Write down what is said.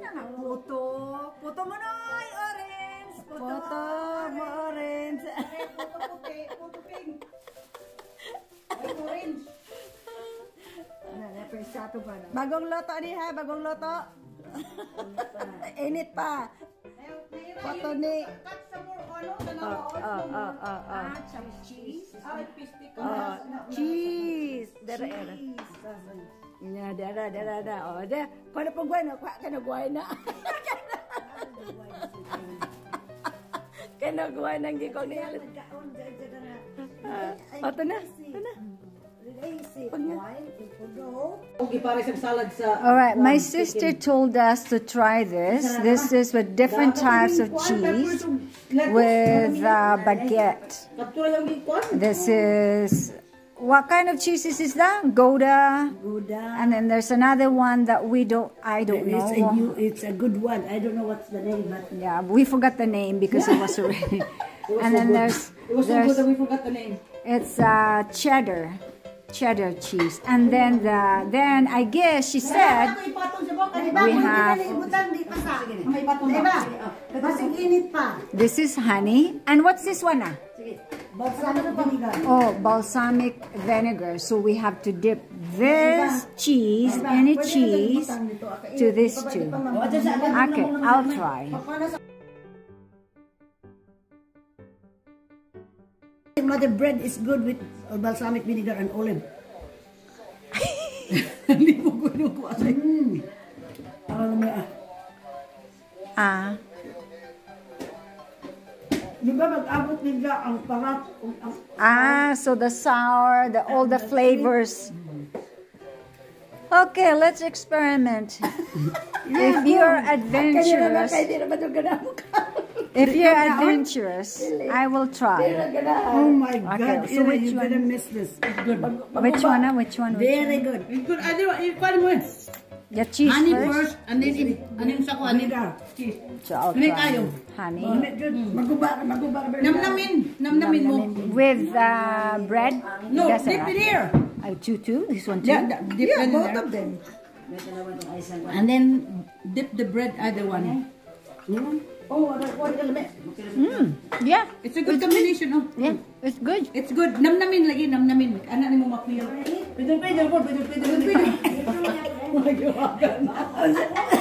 na nga. Puto. Puto mo noy, orange. Puto, puto mo orange. orange. puto puti, puto pink. Ay, orange. Napresato ba na? Bagong loto ni ha, bagong loto. Init pa. Puto ni. Cut sa more ano, dalawa. Oh, oh, oh, oh, oh. Ah, cheese. Ah, oh, cheese. Cheese. Cheese. Cheese. Ya, dah dah dah dah dah. Oh, dah. Kau ada pengguan, kau kena guan nak. kena guan lagi kau ni. Oh, tenang, tenang. All right, my sister told us to try this. This is with different types of cheese with uh, baguette. This is what kind of cheese is? That Gouda, Gouda. and then there's another one that we don't. I don't It's a know. new, it's a good one. I don't know what's the name, but Yeah, we forgot the name because it was already. And then there's It was so good there's that we forgot the name. it's uh, cheddar, cheddar cheese, and then the then I guess she said we have this is honey, and what's this one? Ah? Oh, balsamic vinegar. So we have to dip this cheese, any cheese, to this too. Okay, I'll try. Mother bread is good with uh, balsamic vinegar and olive. Hindi mo ko yung kuha sa Ano mo ah. Ah, Di ba mag-abot nila ang parat? ang- ang- ah, so the sour, the all the flavors. Okay, let's experiment. if you're Kanya naman, adventurous, if you're adventurous, I will try. Oh my Okay, God, so Ira, which you one? better miss this. It's good. Which one? Which one? Which one? Very good. Ikuan, ano, ikuan mo. The cheese Honey first. first, and then, in- ano yung sa kuan? Vinegar. Cheese. So I'll try. kayo? Honey. Good. Maguba, maguba. Namnamin. Namnamin mo. With uh, bread. No, dip it here. Uh, two, two. This one too. Yeah, dip Yeah, both there. of them. And then, dip the bread other one. Oh, ano, what element? Mm, yeah, It's a good combination, oh. yeah, it's good. It's good. Namnamin lagi, namnamin. Ano ni mo mapil? Pwede, pwede, pwede, pwede, pwede, pwede.